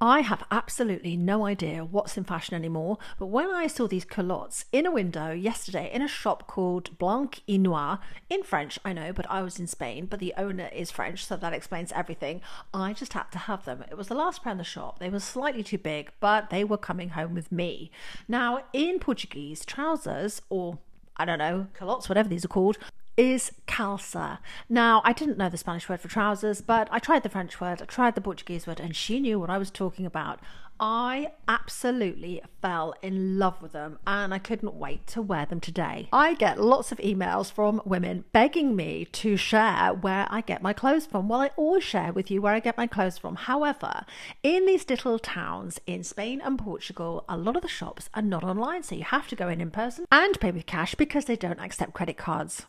I have absolutely no idea what's in fashion anymore, but when I saw these culottes in a window yesterday in a shop called Blanc et Noir, in French, I know, but I was in Spain, but the owner is French, so that explains everything. I just had to have them. It was the last pair in the shop. They were slightly too big, but they were coming home with me. Now, in Portuguese, trousers, or I don't know, culottes, whatever these are called, is calça. Now, I didn't know the Spanish word for trousers, but I tried the French word, I tried the Portuguese word, and she knew what I was talking about. I absolutely fell in love with them and I couldn't wait to wear them today. I get lots of emails from women begging me to share where I get my clothes from. Well, I always share with you where I get my clothes from. However, in these little towns in Spain and Portugal, a lot of the shops are not online, so you have to go in in person and pay with cash because they don't accept credit cards.